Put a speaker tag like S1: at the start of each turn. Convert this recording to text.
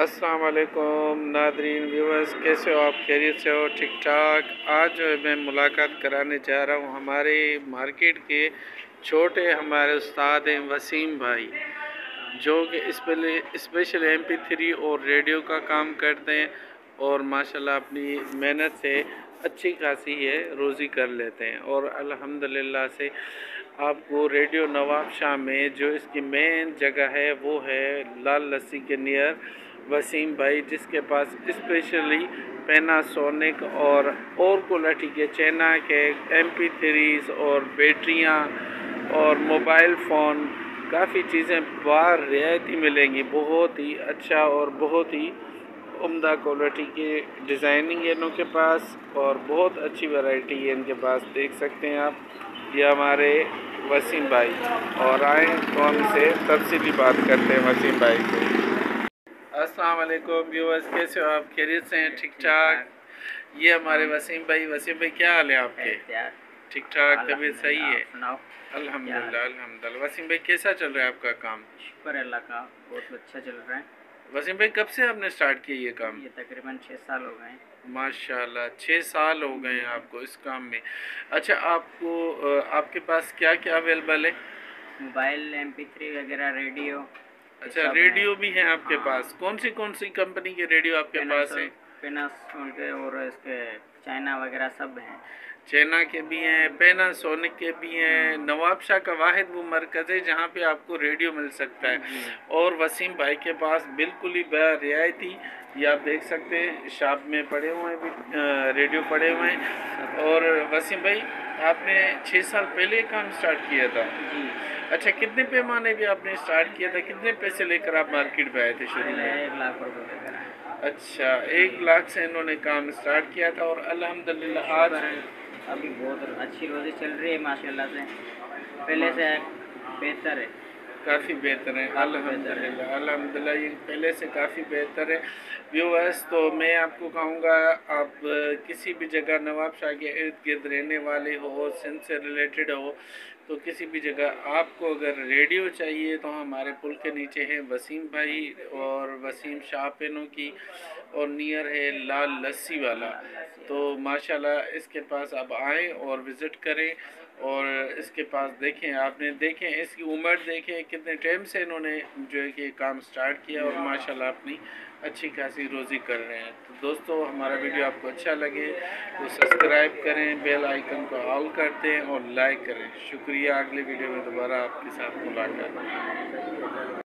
S1: अस्सलाम वालेकुम, Nadreen viewers कैसे हो आप? खैरियत से हो? ठीक ठाक? आज जो है मैं मुलाकात कराने जा रहा हूँ हमारे मार्केट के छोटे हमारे उस्ताद हैं वसीम भाई, जो कि स्पेशल एम पी थ्री और रेडियो का काम करते हैं और माशाल्लाह अपनी मेहनत से अच्छी खासी है रोज़ी कर लेते हैं और अल्हम्दुलिल्लाह से आपको रेडियो नवाब शाह में जो इसकी मेन जगह है वो है लाल लस्सी के नियर वसीम भाई, जिसके पास स्पेशली पैनासोनिक और और क्वालिटी के चैना के एम पी और बैटरियाँ और मोबाइल फ़ोन काफ़ी चीज़ें बार रियायती मिलेंगी। बहुत ही अच्छा और बहुत ही उम्दा क्वालिटी की डिज़ाइनिंग है इनके पास और बहुत अच्छी वैरायटी है इनके पास। देख सकते हैं आप, ये हमारे वसीम भाई। और आए तो हम इसे तफसीली बात करते हैं वसीम भाई से। अस्सलाम वालेकुम व्यूअर्स कैसे हो आप? खैरियत से हैं? ठीक ठाक ये हमारे वसीम भाई वसीम भाई क्या हाल है आपके? ठीक ठाक तबीयत सही है? अल्हम्दुलिल्लाह अल्हम्दुलिल्लाह। वसीम भाई कैसा चल रहा है आपका काम?
S2: शुक्र अल्लाह का बहुत अच्छा चल रहा है।
S1: वसीम भाई कब से आपने स्टार्ट किया ये काम?
S2: ये तकरीबन छः साल हो गए
S1: माशाल्लाह छः साल हो गए हैं आपको इस काम में। अच्छा आपको आपके पास क्या क्या अवेलेबल है?
S2: मोबाइल एम पी थ्री वगैरह रेडियो
S1: अच्छा रेडियो भी है आपके हाँ। पास? कौन सी कौन सी कंपनी के रेडियो आपके पास है?
S2: के और इसके चाइना वगैरह सब हैं।
S1: चाइना के भी हैं पेनासोनिक के भी हैं नवाब शाह का वाहिद वो मरकज़ है जहाँ पे आपको रेडियो मिल सकता है। और वसीम भाई के पास बिल्कुल ही रियायती ये आप देख सकते हैं शॉप में पड़े हुए हैं भी रेडियो पड़े हुए हैं। और वसीम भाई आपने छः साल पहले काम स्टार्ट किया था? अच्छा कितने पैमाने भी आपने स्टार्ट किया था? कितने पैसे लेकर आप मार्केट में आए थे शुरू में?
S2: एक लाख रुपये
S1: अच्छा एक लाख से इन्होंने काम स्टार्ट किया था और अल्हम्दुलिल्लाह आज
S2: अभी बहुत अच्छी रोज़ी चल रही है माशाल्लाह से। पहले से बेहतर है।
S1: काफ़ी बेहतर है अलहमदिल्ला अलहमदिल्ला ये पहले से काफ़ी बेहतर है। व्यूवर्स तो मैं आपको कहूँगा आप किसी भी जगह नवाब शाह के इर्द गिर्द रहने वाले हो सिंध से रिलेटेड हो तो किसी भी जगह आपको अगर रेडियो चाहिए तो हमारे पुल के नीचे है वसीम भाई और वसीम शाह पेनों की और नियर है लाल लस्सी वाला। तो माशाल्लाह इसके पास आप आएँ और विज़िट करें और इसके पास देखें आपने देखें इसकी उम्र देखें कितने टाइम से इन्होंने जो है कि काम स्टार्ट किया और माशाल्लाह अपनी अच्छी खासी रोज़ी कर रहे हैं। तो दोस्तों, हमारा वीडियो आपको अच्छा लगे तो सब्सक्राइब करें, बेल आइकन को ऑल कर दें और लाइक करें। शुक्रिया, अगले वीडियो में दोबारा आपके साथ मुलाकात।